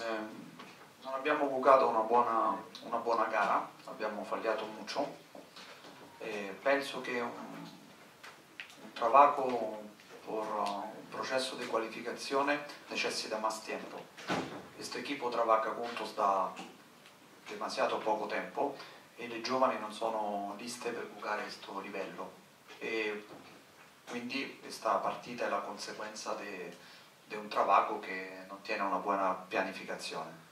Eh, non abbiamo bucato una buona, una buona gara, abbiamo fagliato mucho e penso che un, un trabajo por un processo di qualificazione necessita más tiempo. Questo equipo trabaja juntos da demasiado poco tempo e le giovani non sono liste per giocare a questo livello e quindi questa partita è la conseguenza di un trabajo che non tiene una buona pianificazione.